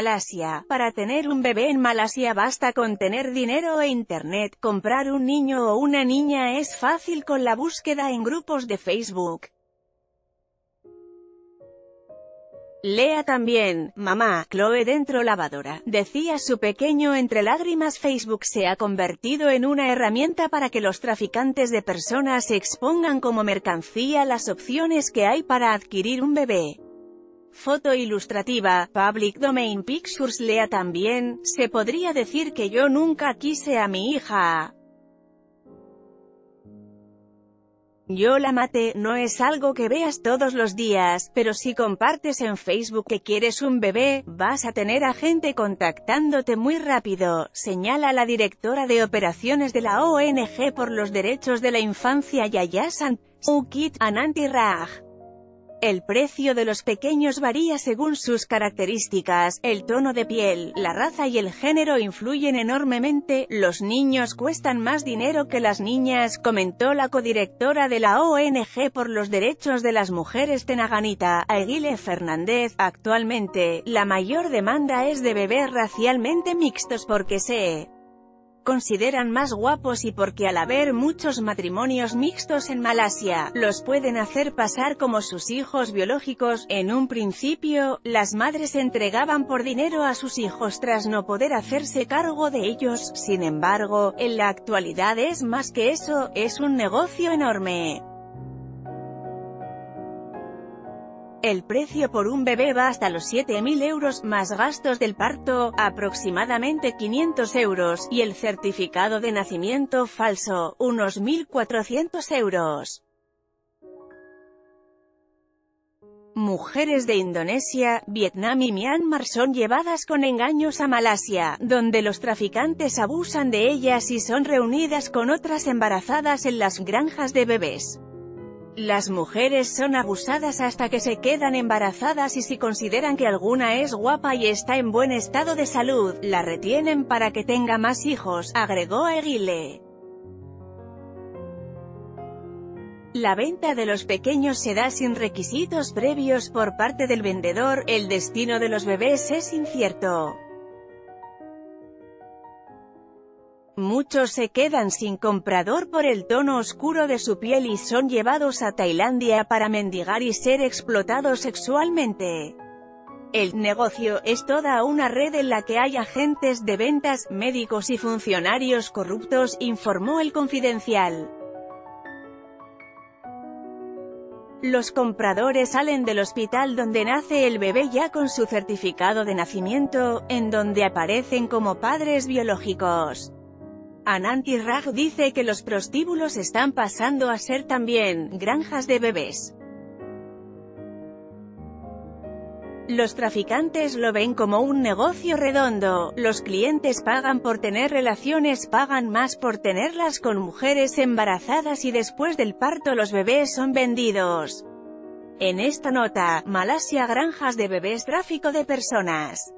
Malasia. Para tener un bebé en Malasia basta con tener dinero e internet. Comprar un niño o una niña es fácil con la búsqueda en grupos de Facebook. Lea también, mamá, Chloe dentro lavadora, decía su pequeño entre lágrimas Facebook se ha convertido en una herramienta para que los traficantes de personas expongan como mercancía las opciones que hay para adquirir un bebé. Foto ilustrativa, Public Domain Pictures lea también, se podría decir que yo nunca quise a mi hija. Yo la maté, no es algo que veas todos los días, pero si compartes en Facebook que quieres un bebé, vas a tener a gente contactándote muy rápido, señala la directora de operaciones de la ONG por los derechos de la infancia Yaya Sant, Ukit Ananti Raj. El precio de los pequeños varía según sus características, el tono de piel, la raza y el género influyen enormemente, los niños cuestan más dinero que las niñas, comentó la codirectora de la ONG por los derechos de las mujeres Tenaganita, Aguile Fernández. Actualmente, la mayor demanda es de bebés racialmente mixtos porque se consideran más guapos y porque al haber muchos matrimonios mixtos en Malasia, los pueden hacer pasar como sus hijos biológicos. En un principio, las madres entregaban por dinero a sus hijos tras no poder hacerse cargo de ellos, sin embargo, en la actualidad es más que eso, es un negocio enorme. El precio por un bebé va hasta los 7.000 euros, más gastos del parto, aproximadamente 500 euros, y el certificado de nacimiento falso, unos 1.400 euros. Mujeres de Indonesia, Vietnam y Myanmar son llevadas con engaños a Malasia, donde los traficantes abusan de ellas y son reunidas con otras embarazadas en las granjas de bebés. Las mujeres son abusadas hasta que se quedan embarazadas y si consideran que alguna es guapa y está en buen estado de salud, la retienen para que tenga más hijos, agregó Aguile. La venta de los pequeños se da sin requisitos previos por parte del vendedor, el destino de los bebés es incierto. Muchos se quedan sin comprador por el tono oscuro de su piel y son llevados a Tailandia para mendigar y ser explotados sexualmente. El negocio es toda una red en la que hay agentes de ventas, médicos y funcionarios corruptos, informó el Confidencial. Los compradores salen del hospital donde nace el bebé ya con su certificado de nacimiento, en donde aparecen como padres biológicos. Ananti Raj dice que los prostíbulos están pasando a ser también granjas de bebés. Los traficantes lo ven como un negocio redondo, los clientes pagan por tener relaciones pagan más por tenerlas con mujeres embarazadas y después del parto los bebés son vendidos. En esta nota, Malasia Granjas de Bebés Tráfico de Personas